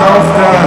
auf